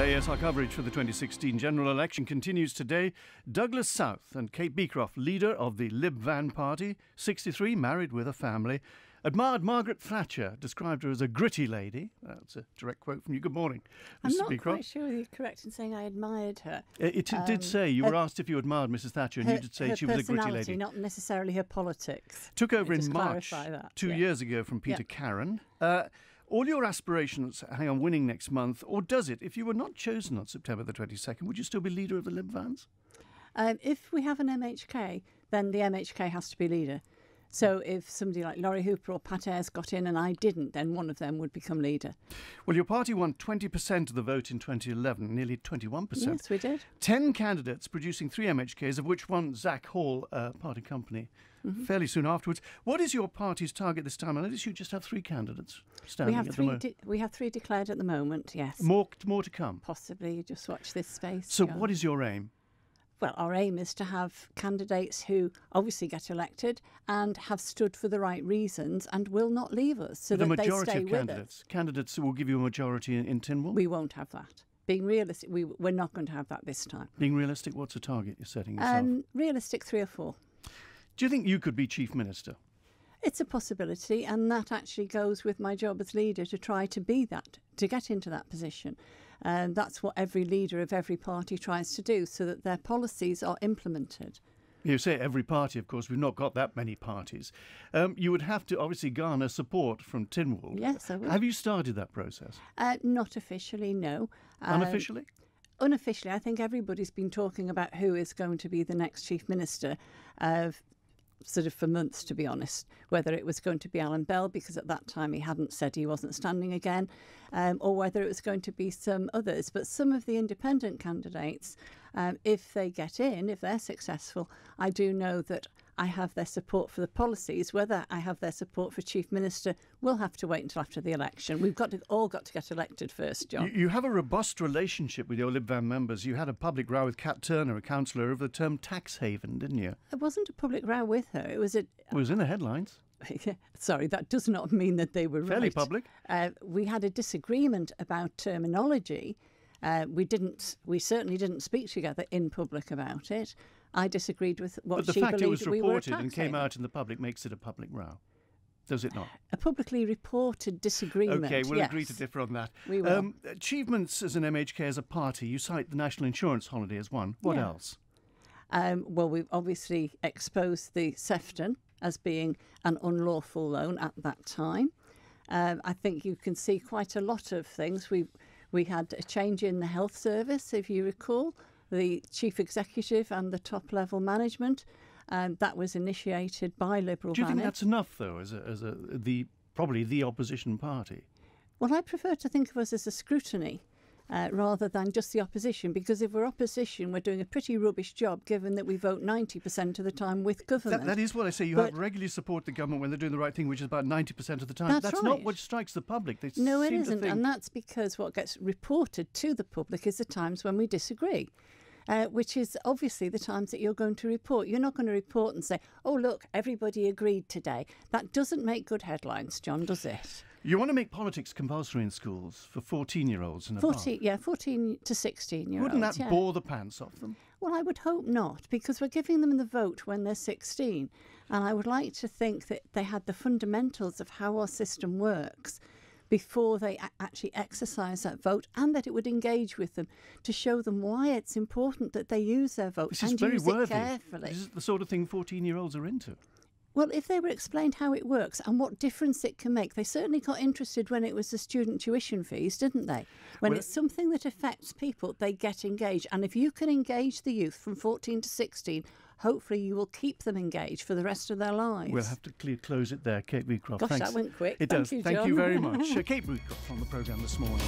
Uh, yes, our coverage for the 2016 general election continues today. Douglas South and Kate Beecroft, leader of the Lib Van Party, 63, married with a family, admired Margaret Thatcher, described her as a gritty lady. That's a direct quote from you. Good morning, Mrs. I'm not Beecroft. quite sure you're correct in saying I admired her. Uh, It, it did Um, say, you her- were asked if you admired Mrs. Thatcher, and her, you did say she was a gritty lady. not necessarily her politics. Took over in March that, two yeah. years ago from Peter Yeah. Karran. Uh, all your aspirations hang on winning next month, or does it? If you were not chosen on September the 22nd, would you still be leader of the Lib Vans? Um, if we have an MHK, then the MHK has to be leader. So if somebody like Lawrie Hooper or Pat Ayres got in and I didn't, then one of them would become leader. Well, your party won 20% of the vote in 2011, nearly 21%. Yes, we did. 10 candidates producing three MHKs, of which one, Zac Hall, uh, party company, Mm-hmm. fairly soon afterwards. What is your party's target this time? I notice you just have three candidates standing We have at the three. we have three declared at the moment. Yes. more, more to come. Possibly. Just watch this space. So, John. what is your aim? Well, our aim is to have candidates who obviously get elected and have stood for the right reasons and will not leave us, so the that they majority stay of with candidates. Candidates who will give you a majority in, in Tynwald. We won't have that. Being realistic, we, we're not going to have that this time. Being realistic, what's the target you're setting yourself? Um, realistic, three or four. Do you think you could be chief minister? It's a possibility, and that actually goes with my job as leader to try to be that, to get into that position. And that's what every leader of every party tries to do, so that their policies are implemented. You say every party, of course. We've not got that many parties. Um, you would have to obviously garner support from Tynwald. Yes, I will. Have you started that process? Uh, not officially, no. Um, Unofficially? unofficially, I think everybody's been talking about who is going to be the next chief minister, uh, sort of for months, to be honest. Whether it was going to be Allan Bell, because at that time he hadn't said he wasn't standing again, um, or whether it was going to be some others. But some of the independent candidates, um, if they get in, if they're successful, I do know that. I have their support for the policies. Whether I have their support for chief minister, we'll have to wait until after the election. We've got to all got to get elected first, John. You, you have a robust relationship with your Lib Van members. You had a public row with Kat Turner, a councillor, over the term tax haven, didn't you? It wasn't a public row with her. It was a. It was in the headlines. Sorry, that does not mean that they were Fairly right. public. Uh, we had a disagreement about terminology. Uh, we didn't. We certainly didn't speak together in public about it. I disagreed with what but the she fact believed it was we reported and came out in the public makes it a public row. Does it not? A publicly reported disagreement. Okay, we'll agree to differ on that. We will. Um, achievements as an MHK as a party, you cite the national insurance holiday as one. What Yeah. else? Um, well, we've obviously exposed the Sefton as being an unlawful loan at that time. Um, I think you can see quite a lot of things. We we had a change in the health service, if you recall, the chief executive and the top level management. Um, that was initiated by Liberal Do you think that's enough, though, as a, as a the probably the opposition party? Well, I prefer to think of us as a scrutiny uh, rather than just the opposition, because if we're opposition, we're doing a pretty rubbish job given that we vote 90% of the time with government. That, that is what I say. You But- have regularly support the government when they're doing the right thing, which is about ninety percent of the time. That's not right. what strikes the public. They No, it isn't. think- And that's because what gets reported to the public is the times when we disagree. Uh, which is obviously the times that you're going to report. You're not going to report and say, oh, look, everybody agreed today. That doesn't make good headlines, John, does it? You want to make politics compulsory in schools for fourteen-year-olds and above. 14, yeah, 14 to 16 year olds. Wouldn't that yeah. bore the pants off them? Well, I would hope not, because we're giving them the vote when they're 16. And I would like to think that they had the fundamentals of how our system works before they a- actually exercise that vote and that it would engage with them to show them why it's important that they use their vote This is and very use worthy. it carefully. This is the sort of thing fourteen-year-olds are into. Well, if they were explained how it works and what difference it can make, they certainly got interested when it was the student tuition fees, didn't they? When Well- it's something that affects people, they get engaged. And if you can engage the youth from 14 to 16, hopefully you will keep them engaged for the rest of their lives. We'll have to cle close it there, Kate Beecroft. Gosh, Thanks. that went quick. It Thank does. you, Thank John. you very much. Uh, Kate Beecroft on the programme this morning.